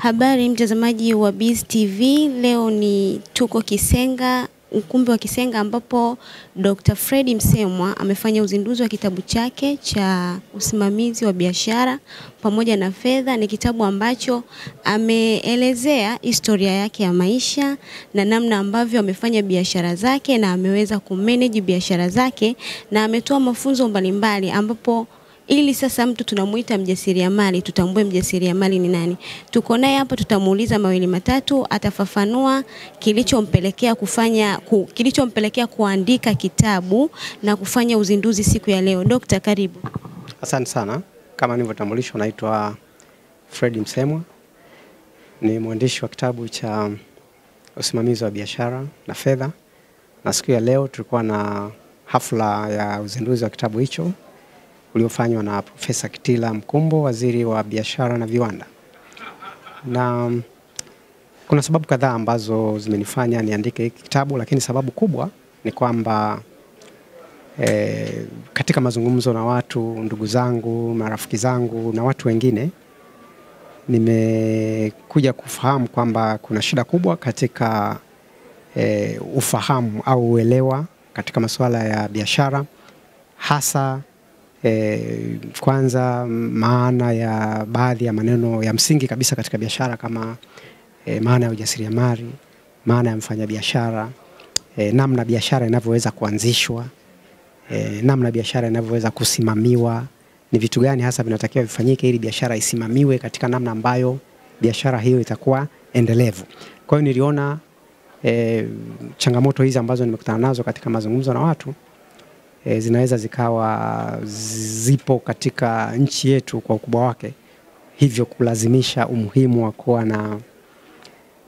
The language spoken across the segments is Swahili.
Habari mtazamaji wa Biz TV, leo ni tuko Kisenga, ukumbi wa Kisenga ambapo Dr. Fred Msemwa amefanya uzinduzi wa kitabu chake cha usimamizi wa biashara pamoja na fedha. Ni kitabu ambacho ameelezea historia yake ya maisha na namna ambavyo amefanya biashara zake na ameweza kumanage biashara zake na ametoa mafunzo mbalimbali ambapo ili sasa mtu tunamuita mjasiriamali, tutambue mjasiriamali ni nani. Tuko naye hapa, tutamuuliza mawili matatu, atafafanua kilichompelekea kufanya ku, kilichompelekea kuandika kitabu na kufanya uzinduzi siku ya leo. Dokta, karibu. Asante sana. Kama nilivyotambulishwa, naitwa Fred Msemwa, ni mwandishi wa kitabu cha usimamizi wa biashara na fedha, na siku ya leo tulikuwa na hafla ya uzinduzi wa kitabu hicho uliofanywa na Profesa Kitila Mkumbo, waziri wa biashara na viwanda. Na kuna sababu kadhaa ambazo zimenifanya niandike hiki kitabu, lakini sababu kubwa ni kwamba e, katika mazungumzo na watu, ndugu zangu, marafiki zangu na watu wengine, nimekuja kufahamu kwamba kuna shida kubwa katika e, ufahamu au uelewa katika masuala ya biashara hasa E, kwanza maana ya baadhi ya maneno ya msingi kabisa katika biashara kama e, maana ya ujasiriamali, maana ya mfanyabiashara, e, namna biashara inavyoweza kuanzishwa, e, namna biashara inavyoweza kusimamiwa, ni vitu gani hasa vinatakiwa vifanyike ili biashara isimamiwe katika namna ambayo biashara hiyo itakuwa endelevu. Kwa hiyo niliona e, changamoto hizi ambazo nimekutana nazo katika mazungumzo na watu e, zinaweza zikawa zipo katika nchi yetu kwa ukubwa wake, hivyo kulazimisha umuhimu wa kuwa na,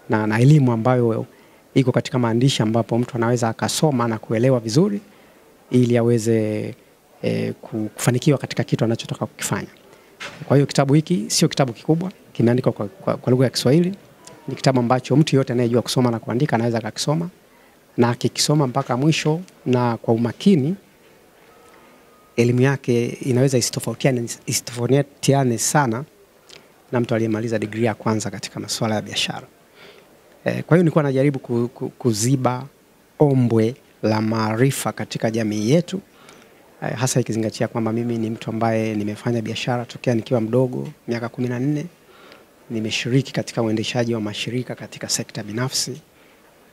na, na elimu ambayo iko katika maandishi ambapo mtu anaweza akasoma na kuelewa vizuri ili aweze e, kufanikiwa katika kitu anachotaka kukifanya. Kwa hiyo kitabu hiki sio kitabu kikubwa, kimeandikwa kwa, kwa, kwa lugha ya Kiswahili. Ni kitabu ambacho mtu yote anayejua kusoma na kuandika anaweza akakisoma na akikisoma mpaka mwisho na kwa umakini elimu yake inaweza isitofautiane, isitofautiane sana na mtu aliyemaliza digrii ya kwanza katika masuala ya biashara. E, kwa hiyo nilikuwa najaribu ku, ku, kuziba ombwe la maarifa katika jamii yetu e, hasa ikizingatia kwamba mimi ni mtu ambaye nimefanya biashara tokea nikiwa mdogo miaka kumi na nne. Nimeshiriki katika uendeshaji wa mashirika katika sekta binafsi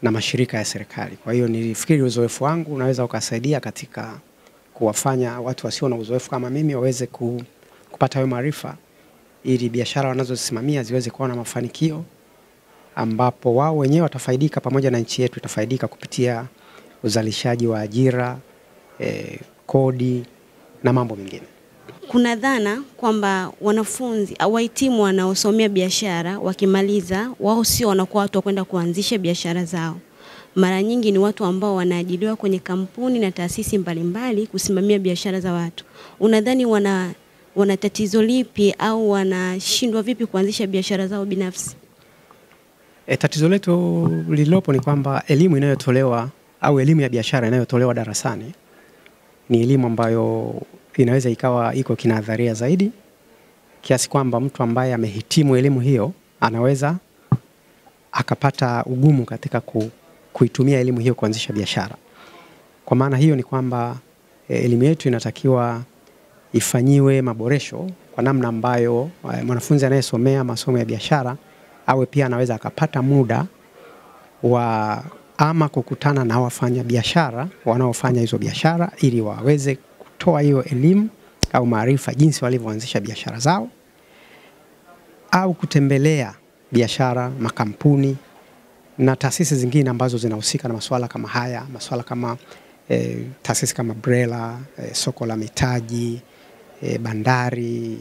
na mashirika ya serikali. Kwa hiyo nilifikiri uzoefu wangu unaweza ukasaidia katika kuwafanya watu wasio na uzoefu kama mimi waweze ku, kupata hayo maarifa ili biashara wanazosimamia ziweze kuwa na mafanikio ambapo wao wenyewe watafaidika pamoja na nchi yetu itafaidika kupitia uzalishaji wa ajira, eh, kodi na mambo mengine. Kuna dhana kwamba wanafunzi au wahitimu wanaosomea biashara wakimaliza, wao sio wanakuwa watu wa kwenda kuanzisha biashara zao mara nyingi ni watu ambao wanaajiliwa kwenye kampuni na taasisi mbalimbali kusimamia biashara za watu. Unadhani wana, wana tatizo lipi au wanashindwa vipi kuanzisha biashara zao binafsi? E, tatizo letu lililopo ni kwamba elimu inayotolewa au elimu ya biashara inayotolewa darasani ni elimu ambayo inaweza ikawa iko kinadharia zaidi kiasi kwamba mtu ambaye amehitimu elimu hiyo anaweza akapata ugumu katika kuitumia elimu hiyo kuanzisha biashara. Kwa maana hiyo ni kwamba e, elimu yetu inatakiwa ifanyiwe maboresho kwa namna ambayo e, mwanafunzi anayesomea masomo ya biashara awe pia anaweza akapata muda wa ama kukutana na wafanya biashara wanaofanya hizo biashara ili waweze kutoa hiyo elimu au maarifa jinsi walivyoanzisha biashara zao au kutembelea biashara, makampuni na taasisi zingine ambazo zinahusika na masuala kama haya, masuala kama e, taasisi kama BRELA, e, soko la mitaji, e, bandari,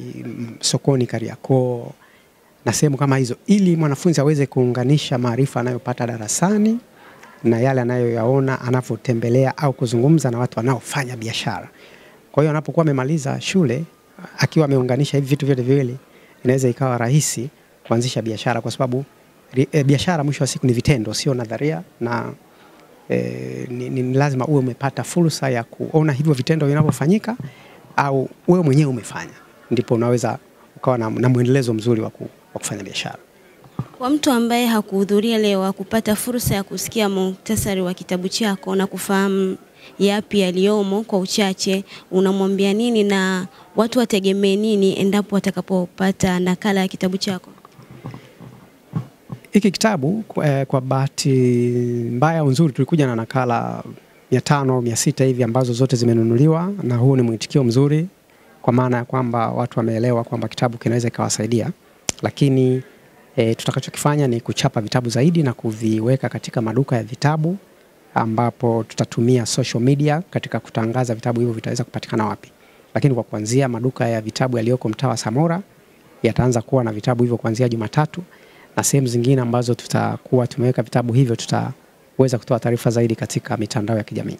sokoni Kariakoo na sehemu kama hizo, ili mwanafunzi aweze kuunganisha maarifa anayopata darasani na yale anayoyaona anavyotembelea au kuzungumza na watu wanaofanya biashara. Kwa hiyo anapokuwa amemaliza shule akiwa ameunganisha hivi vitu vyote viwili, inaweza ikawa rahisi kuanzisha biashara kwa sababu e, biashara mwisho wa siku ni vitendo, sio nadharia na e, ni, ni lazima uwe umepata fursa ya kuona hivyo vitendo vinavyofanyika au wewe mwenyewe umefanya, ndipo unaweza ukawa na, na mwendelezo mzuri wa kufanya biashara. Kwa mtu ambaye hakuhudhuria leo akupata fursa ya kusikia muhtasari wa kitabu chako na kufahamu yapi yaliyomo kwa uchache, unamwambia nini na watu wategemee nini endapo watakapopata nakala ya kitabu chako? Hiki kitabu kwa, kwa bahati mbaya nzuri tulikuja na nakala mia tano mia sita hivi ambazo zote zimenunuliwa, na huu ni mwitikio mzuri kwa maana ya kwamba watu wameelewa kwamba kitabu kinaweza ikawasaidia, lakini e, tutakachokifanya ni kuchapa vitabu zaidi na kuviweka katika maduka ya vitabu ambapo tutatumia social media katika kutangaza vitabu hivyo vitaweza kupatikana wapi. Lakini kwa kuanzia maduka ya vitabu yaliyoko mtaa wa Samora yataanza kuwa na vitabu hivyo kuanzia Jumatatu, na sehemu zingine ambazo tutakuwa tumeweka vitabu hivyo tutaweza kutoa taarifa zaidi katika mitandao ya kijamii.